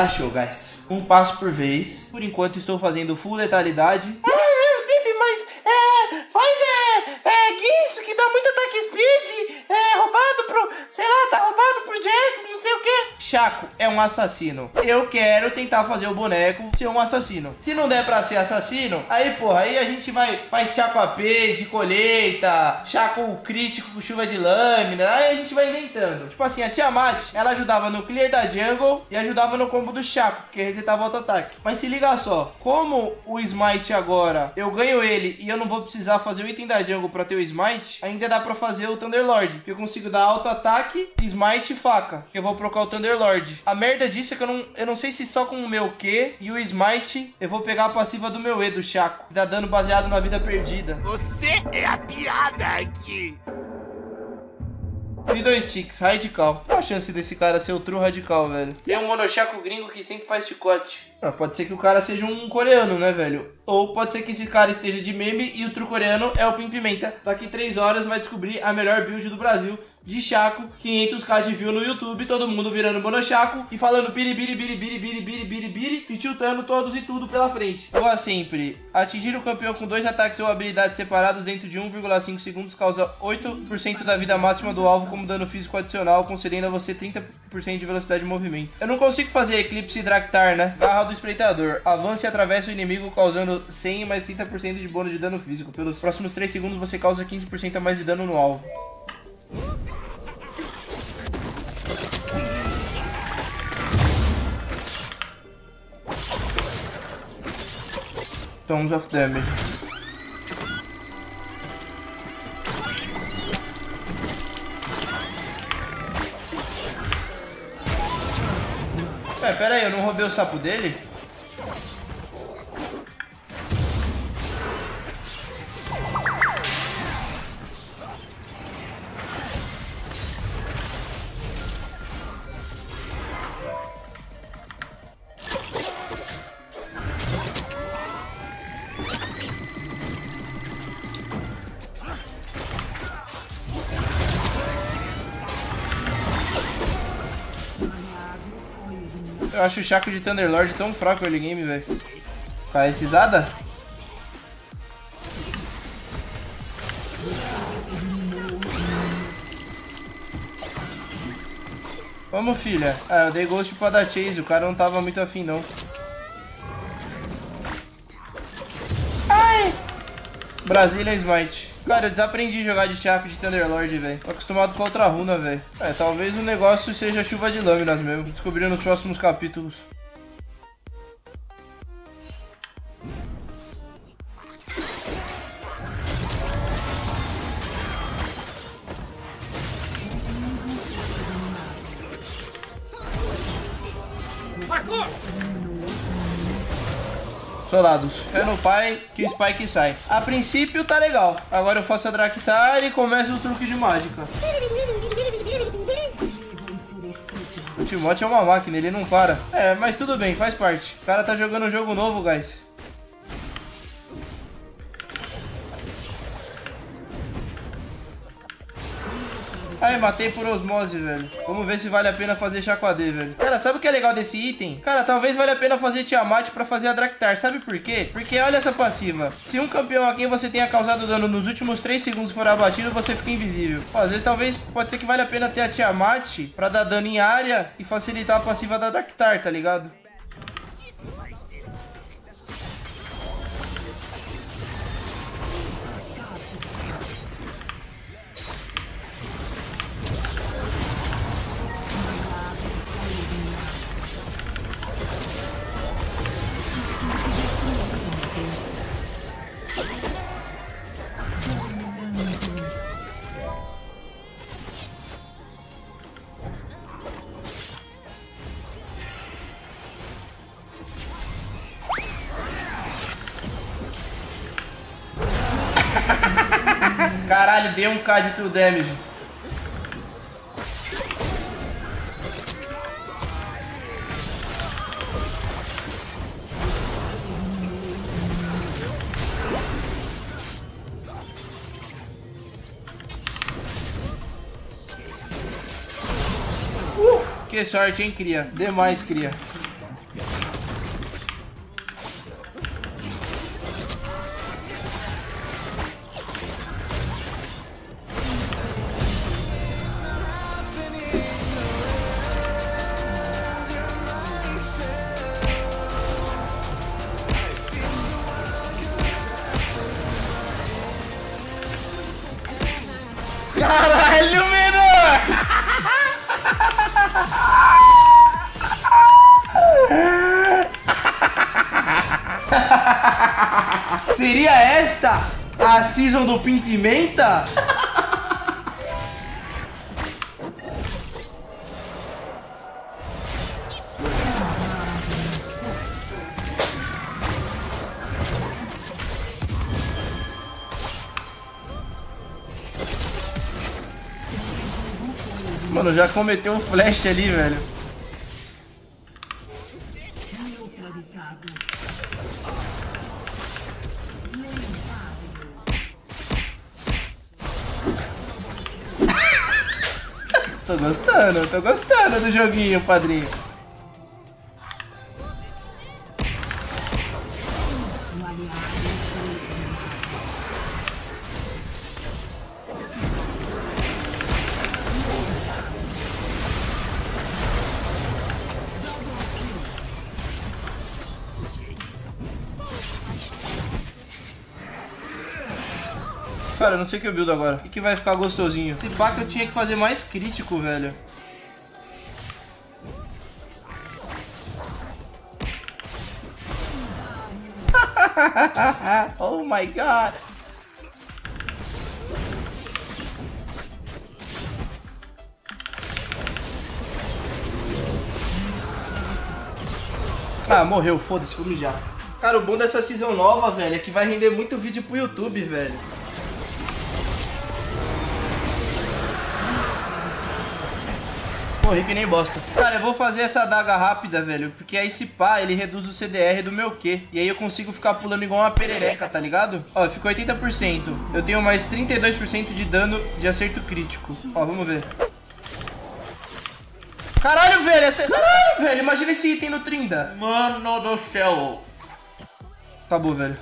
relaxou, guys. Um passo por vez. Por enquanto estou fazendo full letalidade. É, Bibi, mas é. Faz é. É isso que dá muito ataque speed. É roubado pro. Sei lá, tá roubado pro Jax, não sei o quê. Chaco é um assassino. Eu quero tentar fazer o boneco ser um assassino. Se não der pra ser assassino, aí, porra, aí a gente vai. Faz Chaco AP de colheita, Chaco crítico com chuva de lâmina. Aí a gente vai inventando. Tipo assim, a Tiamat, ela ajudava no clear da jungle e ajudava no combo do Chaco, porque resetava auto-ataque. Mas se liga só, como o Smite agora eu ganho ele e eu não vou precisar fazer o item da jungle pra ter o Smite, ainda dá pra fazer o Thunderlord, que eu consigo dar auto-ataque, Smite e faca. Eu vou procar o Thunderlord. A merda disso é que eu não, eu não sei se só com o meu Q e o Smite eu vou pegar a passiva do meu E do Chaco, que dá dano baseado na vida perdida. Você é a piada aqui. E dois ticks, radical. Qual a chance desse cara ser o true radical, velho? Tem um monochaco gringo que sempre faz chicote. Ah, pode ser que o cara seja um coreano, né, velho? Ou pode ser que esse cara esteja de meme e o true coreano é o Pim Pimenta. Daqui 3 horas vai descobrir a melhor build do Brasil de Chaco, 500k de view no YouTube, todo mundo virando monochaco e falando biri biri biri biri biri biri biri biri e tiltando todos e tudo pela frente. Boa sempre, atingir o campeão com dois ataques ou habilidades separados dentro de 1,5 segundos causa 8% da vida máxima do alvo como dano físico adicional, concedendo a você 30% de velocidade de movimento. Eu não consigo fazer Eclipse Draktar, né? Garra do espreitador. Avance e atravessa o inimigo causando 100 mais 30% de bônus de dano físico. Pelos próximos 3 segundos você causa 15% a mais de dano no alvo. Tons of Damage. Pera aí, eu não roubei o sapo dele? Eu acho o Chaco de Thunderlord tão fraco early game, velho. Caecizada? Vamos, filha. Ah, eu dei ghost pra dar chase. O cara não tava muito afim, não. Brasília Smite. Cara, eu desaprendi a jogar de Chaco de Thunderlord, velho. Tô acostumado com outra runa, velho. É, talvez o negócio seja chuva de lâminas mesmo. Descobrir nos próximos capítulos. Solados. Fé no pai que o Spike sai. A princípio tá legal. Agora eu faço a Draktar e começa o truque de mágica. O Timote é uma máquina, ele não para. É, mas tudo bem, faz parte. O cara tá jogando um jogo novo, guys. Ai, matei por osmose, velho. Vamos ver se vale a pena fazer Chacoadê, velho. Cara, sabe o que é legal desse item? Cara, talvez valha a pena fazer Tiamat pra fazer a Draktar. Sabe por quê? Porque olha essa passiva. Se um campeão a quem você tenha causado dano nos últimos 3 segundos for abatido, você fica invisível. Às vezes, talvez, pode ser que vale a pena ter a Tiamat pra dar dano em área e facilitar a passiva da Draktar, tá ligado? Caralho, deu um K de true damage. Que sorte, hein, cria? Demais, cria. Seria esta a season do Pim Pimenta? Mano, já cometeu um flash ali, velho. Tô gostando, tô gostando do joguinho, padrinho. Cara, eu não sei o que eu build agora. O que, que vai ficar gostosinho? Se pá que eu tinha que fazer mais crítico, velho. oh my god. Ah, morreu, foda-se, vou mijar. Cara, o bom dessa season nova, velho, é que vai render muito vídeo pro YouTube, velho. Morri que nem bosta. Cara, eu vou fazer essa daga rápida, velho. Porque aí se pá, ele reduz o CDR do meu Q. E aí eu consigo ficar pulando igual uma perereca, tá ligado? Ó, ficou 80%. Eu tenho mais 32% de dano de acerto crítico. Ó, vamos ver. Caralho, velho. Essa... Caralho, velho. Imagina esse item no Trinda. Mano do céu. Acabou, velho.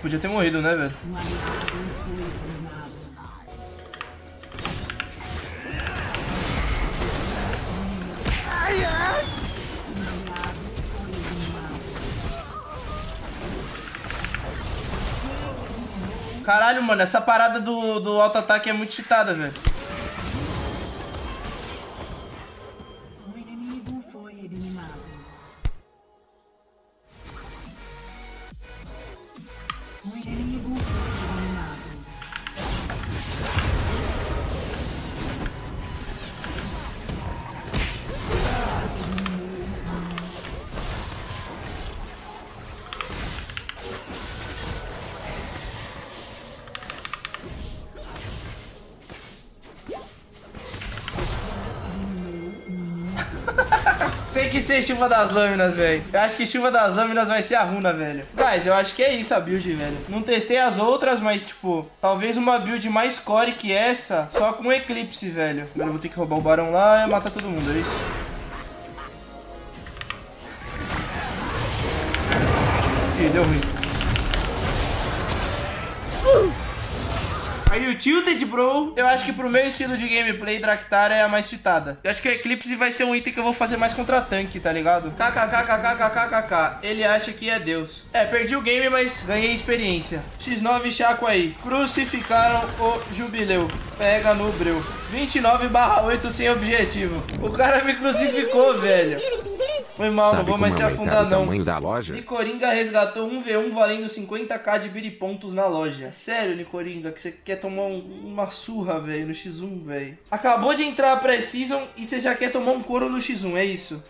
Podia ter morrido, né, velho? Caralho, mano, essa parada do, do auto-ataque é muito cheatada, velho. Que ser chuva das lâminas, velho. Eu acho que chuva das lâminas vai ser a runa, velho. Guys, eu acho que é isso a build, velho. Não testei as outras, mas, tipo, talvez uma build mais core que essa, só com Eclipse, velho. Agora eu vou ter que roubar o barão lá e matar todo mundo, isso? Ih, deu ruim. Aí o Tilted, bro, eu acho que pro meu estilo de gameplay, Draktar é a mais cheatada. Eu acho que o Eclipse vai ser um item que eu vou fazer mais contra tanque, tá ligado? KKKKKKKK. Ele acha que é Deus. É, perdi o game, mas ganhei experiência. X9 Chaco aí. Crucificaram o Jubileu. Pega no breu. 29 barra 8 sem objetivo. O cara me crucificou, velho. Foi mal, Sabe não vou mais se afundar não. Nicoringa resgatou 1v1 valendo 50k de biripontos na loja. É sério, Nicoringa, que você quer tomar um, uma surra, velho, no X1, velho. Acabou de entrar a pré-season e você já quer tomar um couro no X1, é isso?